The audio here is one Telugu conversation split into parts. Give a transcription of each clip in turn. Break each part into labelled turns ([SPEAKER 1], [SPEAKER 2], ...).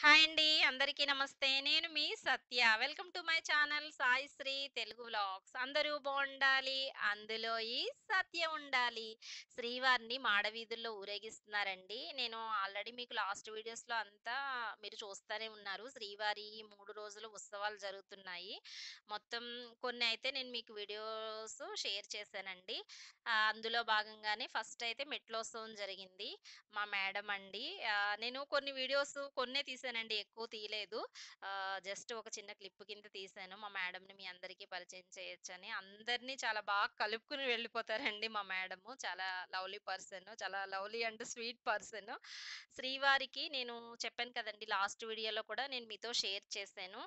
[SPEAKER 1] హాయ్ అండి. అందరికీ నమస్తే. నేను మీ Satya. Welcome to my channel Sai Sri Telugu vlogs. అందరూ బాగుండాలి అందులో ఈ సత్య ఉండాలి. శ్రీవారిని మాడవీధుల్లో ఊరేగిస్తున్నారండి. నేను ఆల్రెడీ మీకు లాస్ట్ వీడియోస్‌లో అంతా మీరు చూస్తూనే ఉన్నారు. శ్రీవారి మూడు రోజులు ఉత్సవాలు జరుగుతున్నాయి. మొత్తం కొన్ని అయితే నేను మీకు వీడియోస్ షేర్ చేశానండి. అందులో భాగంగానే ఫస్ట్ అయితే మెట్లోత్సవం జరిగింది. మా మేడం అండి. నేను కొన్ని వీడియోస్ కొన్నే తీసానండి ఎక్కువ తీయలేదు. జస్ట్ ఒక చిన్న క్లిప్ కింద తీశాను. మా మేడంని మీ అందరికీ పరిచయం చేయొచ్చని. అందరిని చాలా బాగా కలుపుకుని వెళ్ళిపోతారండి మా మేడము. చాలా లవ్లీ పర్సన్. చాలా లవ్లీ అండ్ స్వీట్ పర్సన్. శ్రీవారికి నేను చెప్పాను కదండి లాస్ట్ వీడియోలో కూడా నేను మీతో షేర్ చేశాను.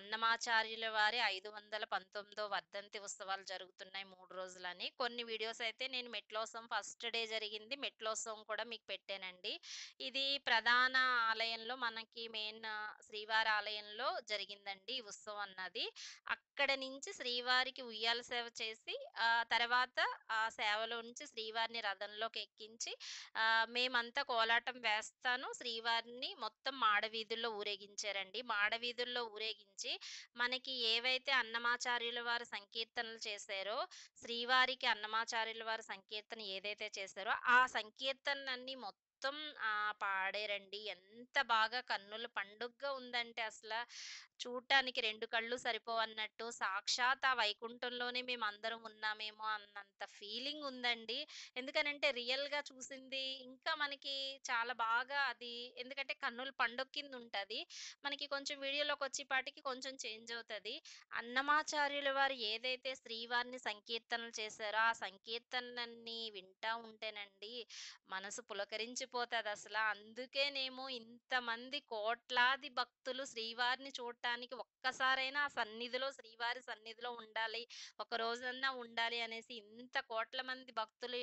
[SPEAKER 1] అన్నమాచార్యుల వారి 519వ వర్ధంతి ఉత్సవాలు జరుగుతున్నాయి మూడు రోజులని. కొన్ని వీడియోస్ అయితే నేను మెట్లోత్సవం ఫస్ట్ డే జరిగింది. మెట్లోత్సవం కూడా మీకు పెట్టానండి. ఇది ప్రధాన ఆలయంలో మనకి మెయిన్ శ్రీవారి ఆలయంలో జరిగిందండి ఈ ఉత్సవం అన్నది. అక్కడ నుంచి శ్రీవారికి ఉయ్యాల సేవ చేసి ఆ తర్వాత ఆ సేవలో నుంచి శ్రీవారిని రథంలోకి ఎక్కించి మేమంతా కోలాటం వేస్తాను. శ్రీవారిని మొత్తం మాడవీధుల్లో ఊరేగించారండి. మాడవీధుల్లో ఊరేగించి మనకి ఏవైతే అన్నమాచార్యుల వారు సంకీర్తనలు చేశారో, శ్రీవారికి అన్నమాచార్యుల వారు సంకీర్తన ఏదైతే చేశారో, ఆ సంకీర్తనలన్నీ మొత్తం మొత్తం ఆ పాడారండి. ఎంత బాగా కన్నుల పండుగగా ఉందంటే అసల చూడటానికి రెండు కళ్ళు సరిపోవన్నట్టు సాక్షాత్ ఆ వైకుంఠంలోనే మేము అందరం ఉన్నామేమో అన్నంత ఫీలింగ్ ఉందండి. ఎందుకనంటే రియల్‌గా చూసింది ఇంకా మనకి చాలా బాగా అది ఎందుకంటే కన్నుల పండుగ కింద ఉంటుంది. మనకి కొంచెం వీడియోలోకి వచ్చేపాటికి కొంచెం చేంజ్ అవుతుంది. అన్నమాచార్యుల వారు ఏదైతే శ్రీవారిని సంకీర్తనలు చేశారో, ఆ సంకీర్తనలన్నీ వింటా ఉంటేనండి మనసు పులకరించిపోతుంది అసలు అందుకేనేమో ఇంతమంది కోట్లాది భక్తులు శ్రీవారిని చూడటానికి ఒక్కసారైనా ఆ సన్నిధిలో శ్రీవారి సన్నిధిలో ఉండాలి. ఒక రోజన్నా ఉండాలి అనేసి ఇంత కోట్ల మంది భక్తులు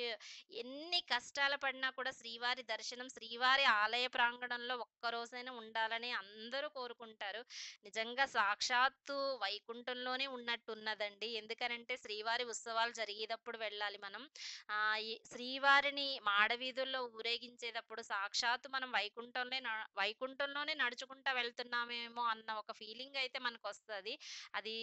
[SPEAKER 1] ఎన్ని కష్టాలు పడినా కూడా శ్రీవారి దర్శనం, శ్రీవారి ఆలయ ప్రాంగణంలో ఒక్కరోజైనా ఉండాలని అందరూ కోరుకుంటారు. నిజంగా సాక్షాత్తు వైకుంఠంలోనే ఉన్నట్టున్నదండి. ఎందుకనంటే శ్రీవారి ఉత్సవాలు జరిగేటప్పుడు వెళ్ళాలి మనం. ఆ శ్రీవారిని మాడవీధుల్లో ఊరేగించేటప్పుడు సాక్షాత్తు మనం వైకుంఠంలో వైకుంఠంలోనే నడుచుకుంటా వెళ్తున్నామేమో అన్న ఒక ఫీల్ ఫీలింగ్ అయితే మనకు వస్తుంది అది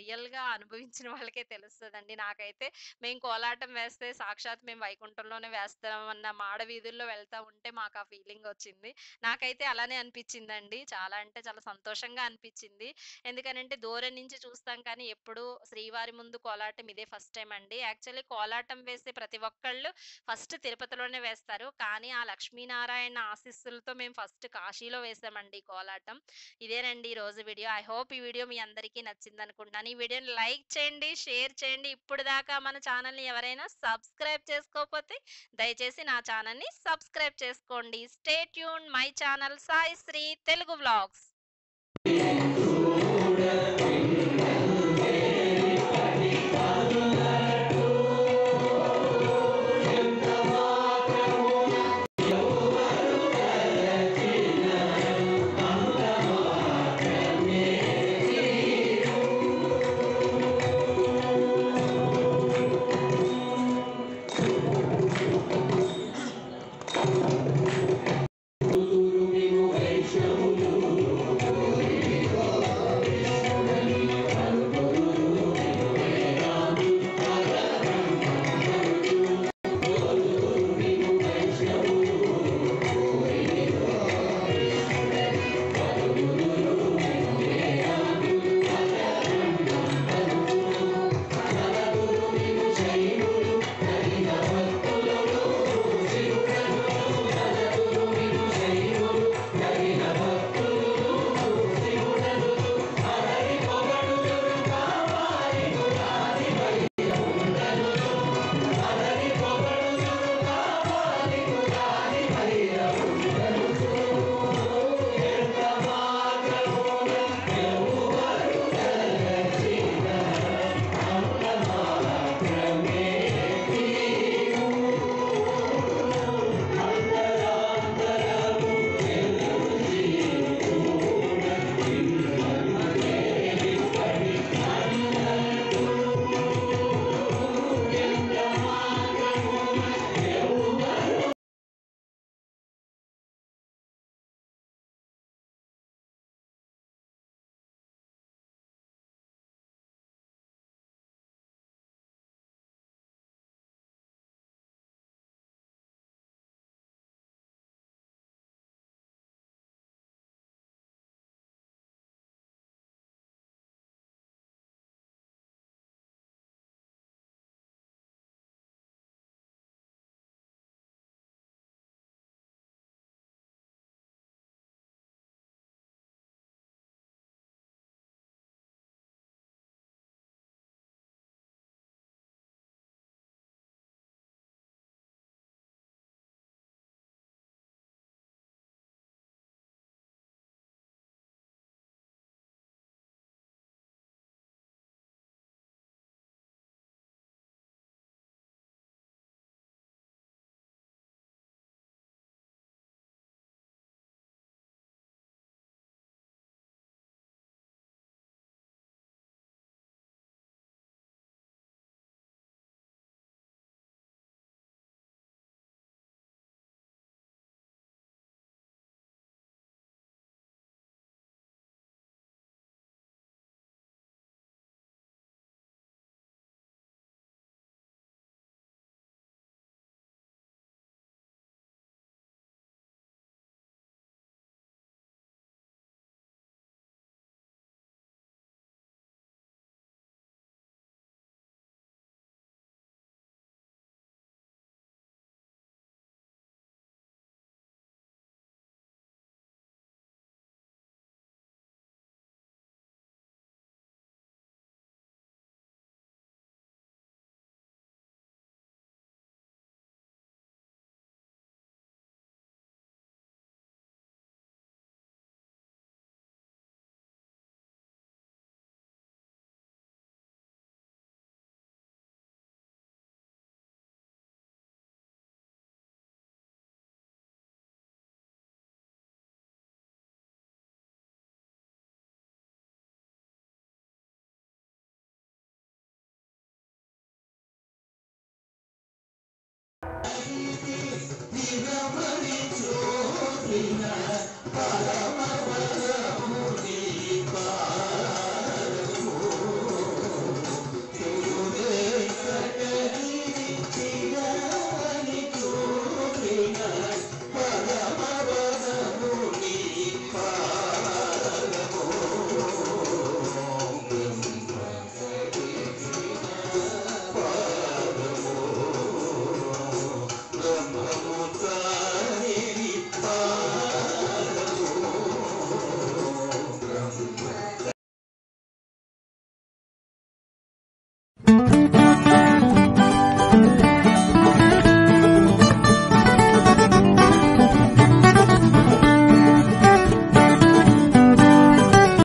[SPEAKER 1] రియల్‌గా అనుభవించిన వాళ్ళకే తెలుస్తుందండి నాకైతే మేము కోలాటం వేస్తే సాక్షాత్ మేము వైకుంఠంలోనే వేస్తామన్న మాడవీధుల్లో వెళ్తా ఉంటే మాకు ఆ ఫీలింగ్ వచ్చింది. నాకైతే అలానే అనిపించిందండి చాలా అంటే చాలా సంతోషంగా అనిపించింది ఎందుకనంటే దూరం నుంచి చూస్తాం కానీ ఎప్పుడూ శ్రీవారి ముందు కోలాటం ఇదే ఫస్ట్ టైం అండి. యాక్చువల్లీ కోలాటం వేసే ప్రతి ఒక్కళ్ళు ఫస్ట్ తిరుపతిలోనే వేస్తారు. కానీ ఆ లక్ష్మీనారాయణ ఆశీస్సులతో మేము ఫస్ట్ కాశీలో వేసామండి కోలాటం. ఇదేనండి ఈరోజు వీడియో. ఐ హోప్ ఈ వీడియో మీ అందరికీ నచ్చిందనుకుంటున్నాను. ఈ వీడియోని లైక్ చేయండి, షేర్ చేయండి. ఇప్పుడు దాకా మన ఛానల్‌ని ఎవరైనా సబ్స్క్రైబ్ చేసుకోకపోతే దయచేసి నా ఛానల్‌ని సబ్స్క్రైబ్ చేసుకోండి. Stay Yoon my channel Sai Sri Telugu vlogs.